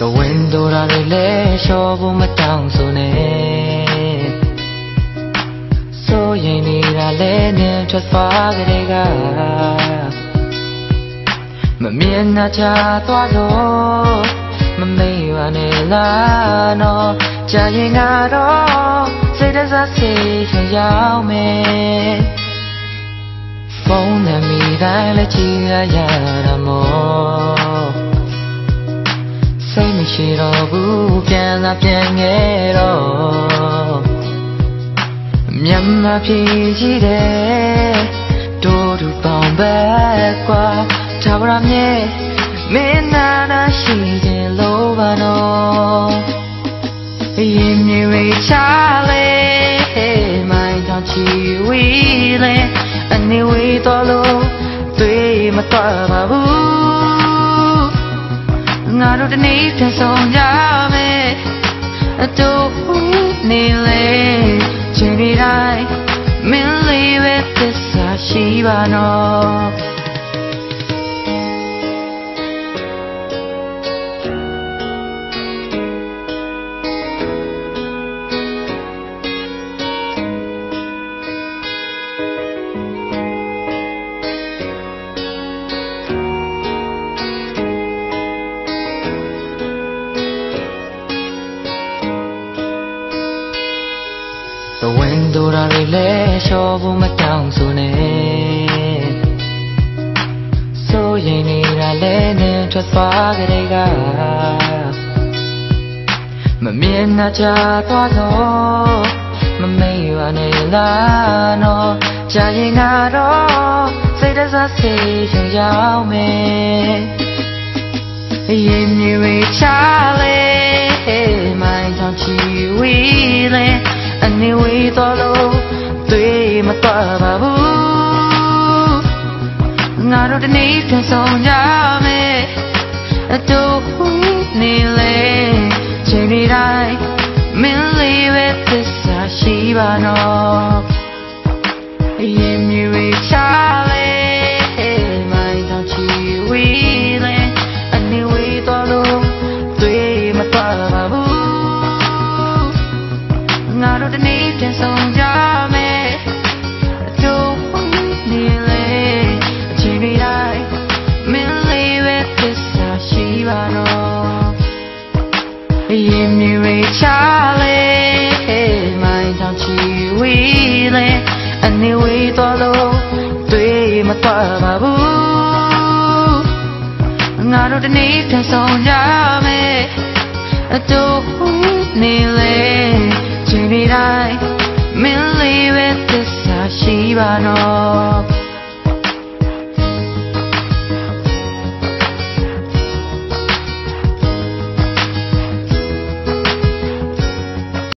တို့ရာတွေလဲလျှော်ဖို့မတောင်းဆိုနဲ့ဆိုရင်နေတာလဲနဲ့ထွက်သွားကြတဲ့ကမမြင်နာချသွားတော့မမေ့ပါနဲ့လားနော်ကြာရင်ကတော့စိတ်တစားစိတ်ချရောက်မယ်ဖုန်းနဲ့မိတိုင်းလဲကြည့်ရရတာမောစိတ်မ ရှိတော့ဘူးပြန်လာပြန်ခဲ့တော့မြန်မာပြည်ကြီးတဲ့တို့တူပေါင်းပဲကွာသာဗရာမြေမင်းနာနာရှိတယ်လို့ပါနော်ရင်မြေရိချလေမိုင်းတောင်ချီဝီလေအနေဝေးတော်လို့တွေ့မတော်ပါဘူး ငါတို့တနေ့ပြန်ဆောင်ကြမယ်အတူနေလေချိန်ဒီတိုင်းမင်းလေးပဲသစ္စာရှိပါနော် The window ရာတွေလဲလျှော်ဖို့မတောင်းဆိုနဲ့ဆိုရင်နေတာလဲနဲ့ထွက်သွားကြတဲ့ကမမြင်နာချသွားတော့မမေ့ပါနဲ့လားနော်ကြာရင်ကတော့စိတ်တစားစိတ်ချရောက်မယ်ရင်မြေရိချလေ တော်လို့တွေ့မတော်ပါဘူးငါတို့တနေ့ပြန်ဆောင်ကြမယ်အတူနေလေချိန်ဒီတိုင်းမင်းလေးပဲသစ္စာရှိပါနော် တွေ့လဲအနေဝေးသွားလို့တွေ့မသွားပါဘူးငါတို့တနေ့ပြန်ဆောင်ကြမယ်အတူနေလေချိန်တိုင်း me leave it this ရှိပါတော့